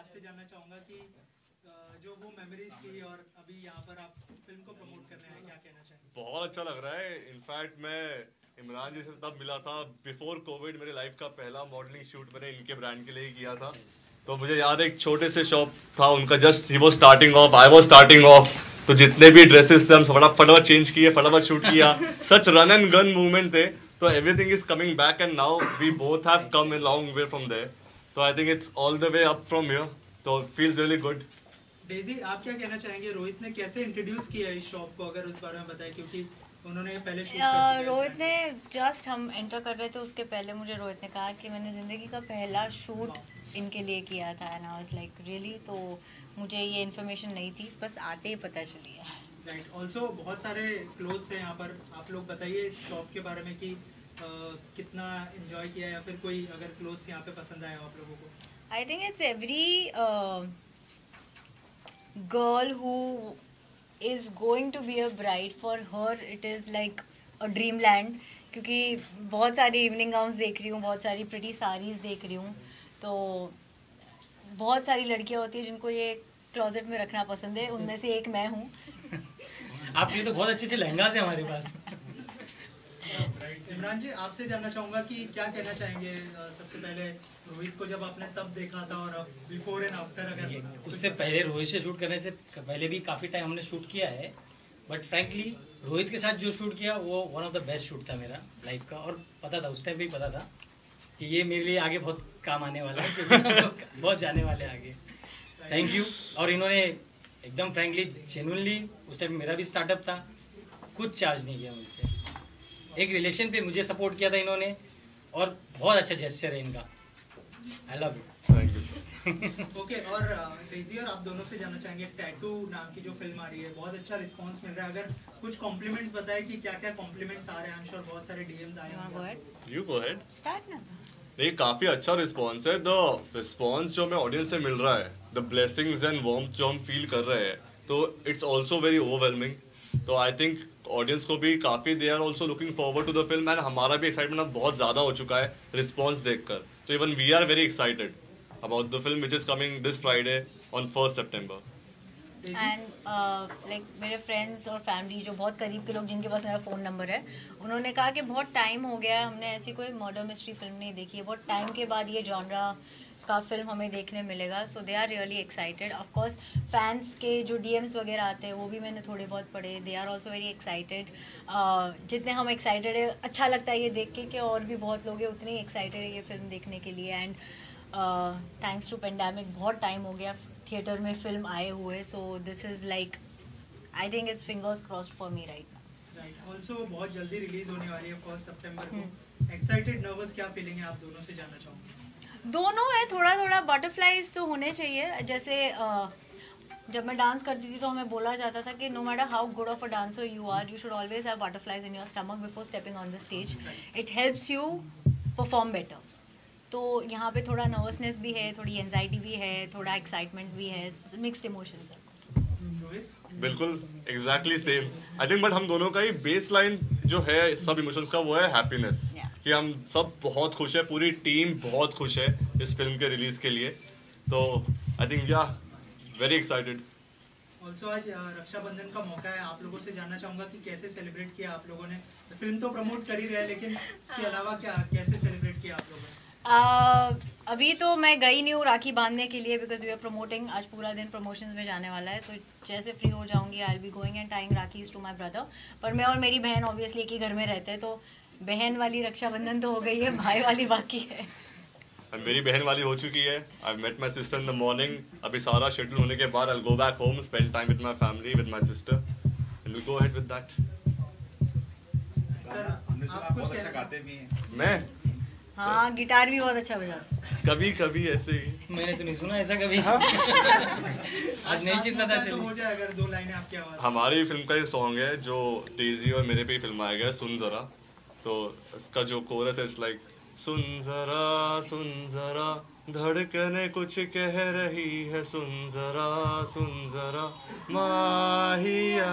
आपसे जानना चाहूँगा कि जो वो मेमोरीज थी और अभी यहाँ पर आप फ़िल्म को प्रमोट करने आए क्या कहना चाहेंगे? बहुत अच्छा लग रहा है। इनफैक्ट मैं इमरान जी से तब मिला था बिफोर कोविड मेरे लाइफ का पहला मॉडलिंग शूट मैंने इनके ब्रांड के लिए ही किया था। तो मुझे याद है, एक छोटे से शॉप था, उनका जस्ट ही वो स्टार्टिंग ऑफ़ आई वो स्टार्टिंग ऑफ़ तो जितने भी ड्रेसेस थे हम फटाफट फटाफट चेंज किए, फटाफट शूट किया। Such run and gun movement थे। तो everything is coming back and now we both have come in long way from there तो I think it's all the way up from here तो feels really good Daisy आप क्या कहना चाहेंगे? रोहित ने कैसे इंट्रोड्यूस किया इस शॉप को? अगर उस बारे में बताएँ क्योंकि उन्होंने पहले शूट अ, रोहित ने जस्ट हम एंटर कर रहे थे उसके पहले मुझे रोहित ने कहा कि मैंने ज़िंदगी का पहला शूट इनके लिए किया था। And I was like really तो मुझे ये इन्फॉर्मेशन नहीं थी बस आते ही पता चली है। राइट ऑल्सो बहुत सारे क्लोथ्स हैं यहाँ पर। आप लोग बताइए इस शॉप के बारे में कि कितना एंजॉय किया या फिर कोई अगर क्लोथ्स यहाँ पे पसंद आए हो आप लोगों को? I think it's every girl who is going to be a bride for her it is like a dreamland क्योंकि बहुत सारी इवनिंग गाउन्स देख रही हूँ बहुत सारी प्रिटी साड़ीज देख रही हूँ तो बहुत सारी लड़कियाँ होती हैं जिनको ये क्लोजेट में रखना पसंद है उनमें से एक मैं हूँ। आपके तो बहुत अच्छे अच्छे लहंगा है हमारे पास। इमरान जी आपसे जानना चाहूँगा कि क्या कहना चाहेंगे सबसे पहले रोहित को जब आपने तब देखा था और बिफोर एंड आफ्टर अगर उससे पहले रोहित से शूट करने से पहले भी काफ़ी टाइम हमने शूट किया है बट फ्रैंकली रोहित के साथ जो शूट किया वो one of the best shoot था मेरा लाइफ का। और पता था उस टाइम भी पता था कि ये मेरे लिए आगे बहुत काम आने वाला है क्योंकि बहुत जाने वाले आगे। थैंक यू और इन्होंने एकदम फ्रैंकली जेनुअनली उस टाइम मेरा भी स्टार्टअप था। कुछ चार्ज नहीं किया मुझसे। एक रिलेशन पे मुझे सपोर्ट किया था इन्होंने और बहुत अच्छा जेस्चर है इनका। I love you thank you sir okay और डेजी और आप दोनों से जानना चाहेंगे टैटू नाम की जो फ़िल्म आ रही है बहुत अच्छा रिस्पांस मिल रहा है। अगर कुछ कॉम्प्लीमेंट्स बताएँ कि क्या क्या कॉम्प्लीमेंट्स आ रहे हैं आई एम श्योर बहुत सारे डीएम्स आए go you go ahead Start now. नहीं काफ़ी अच्छा रिस्पॉन्स है। द रिस्पॉन्स जो हमें ऑडियंस से मिल रहा है द ब्लेसिंग्स एंड वार्मथ जो हम फील कर रहे हैं तो इट्स ऑल्सो वेरी ओवरवेलमिंग तो आई थिंक ऑडियंस को भी काफ़ी they are also looking forward to the film and हमारा भी एक्साइटमेंट अब बहुत ज़्यादा हो चुका है रिस्पॉन्स देखकर। तो even we are very excited about the film which is coming this Friday on first September and like uh, मेरे फ्रेंड्स और फैमिली जो बहुत करीब के लोग जिनके पास मेरा फ़ोन नंबर है उन्होंने कहा कि बहुत टाइम हो गया हमने ऐसी कोई मर्डर मिस्ट्री फ़िल्म नहीं देखी है। बहुत टाइम के बाद ये जॉनरा का फ़िल्म हमें देखने मिलेगा। So they are really excited of course fans के जो डीएम्स वगैरह आते हैं वो भी मैंने थोड़े बहुत पढ़े। They are also very excited जितने हम एक्साइटेड है अच्छा लगता है ये देख के कि और भी बहुत लोग हैं उतने ही एक्साइटेड है ये फ़िल्म देखने के लिए। एंड थैंक्स टू पेंडेमिक बहुत टाइम हो गया थिएटर में फ़िल्म आए हुए। So this is like I think it's fingers crossed for me right right also बहुत जल्दी रिलीज़ होने वाली है फ़र्स्ट सितंबर को। एक्साइटेड नर्वस क्या फीलिंग है आप दोनों से जानना चाहूँगी? दोनों है थोड़ा थोड़ा बटरफ्लाइज तो होने चाहिए। जैसे जब मैं डांस करती थी तो हमें बोला जाता था कि no matter how good of a dancer you are you should always have butterflies in your stomach before stepping on the stage it helps you perform better तो यहाँ पे थोड़ा नर्वसनेस भी है, थोड़ी एनजाइटी भी है, थोड़ा एक्साइटमेंट भी है मिक्सड इमोशंस है। बिल्कुल exactly same I think but हम दोनों का ही बेस लाइन जो है सब इमोशंस का वो है हैप्पीनेस Yeah. कि हम सब बहुत खुश है पूरी टीम बहुत खुश है इस फ़िल्म के रिलीज़ के लिए. तो I think yeah very excited also आज रक्षाबंधन का मौका है. आप लोगों से जानना चाहूँगा कि कैसे सेलिब्रेट किया आप लोगों ने. फ़िल्म तो प्रमोट कर ही रहे लेकिन इसके अलावा क्या कैसे सेलिब्रेट किया आप लोगों ने? Uh, अभी तो मैं गई नहीं हूँ राखी बांधने के लिए बिकॉज़ वी आर प्रमोटिंग आज पूरा दिन प्रमोशंस में जाने वाला है तो जैसे फ्री हो जाऊँगी I be going and tying rakhis to my brother पर मैं और मेरी बहन ऑब्वियसली एक ही घर में रहते हैं तो बहन वाली रक्षाबंधन तो हो गई है भाई वाली बाकी है। मेरी बहन वाली हो चुकी है। I met my sister in the morning अभी सारा शेड्यूल होने के बाद I go back home spend time with my family with my sister and will go ahead with that sir आप आप कुछ अच्छा गाते भी हैं मैं? हाँ गिटार भी बहुत अच्छा बजाता कभी कभी ऐसे ही। मैंने तो नहीं सुना ऐसा कभी। आज नई चीज़ पता तो हो चली जाए अगर दो लाइनें आपकी आवाज़। हमारी फ़िल्म का ये सॉन्ग है जो डेजी और मेरे पे ही फिल्माया गया सुन जरा। तो इसका जो कोरस है इट्स लाइक सुन जरा सुन जरा धड़कने कुछ कह रही है सुन जरा सुन जरा माहिया।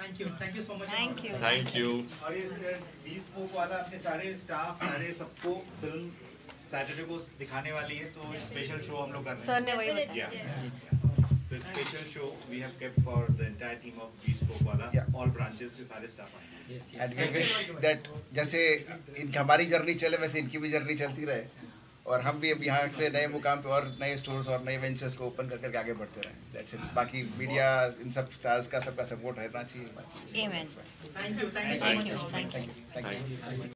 Thank you thank you so much thank you thank you और ये बी स्पोक वाला अपने सारे स्टाफ सारे सबको फ़िल्म सैटरडे को दिखाने वाली है तो स्पेशल शो हम लोग कर सर ने वही बताया. तो special show we have kept for the entire team of bespoke वाला। Yeah. ऑल ब्रांचेस के सारे स्टाफ आए हैं। Yes and we wish that जैसे इन हमारी जर्नी चले वैसे इनकी भी जर्नी चलती रहे। और हम भी अब यहाँ से नए मुकाम पे और नए स्टोर्स और नए वेंचर्स को ओपन कर करके आगे बढ़ते रहें। दैट्स इट बाकी मीडिया इन सब स्टार्स का सबका सपोर्ट रहना चाहिए। Thank you thank you so much thank you thank you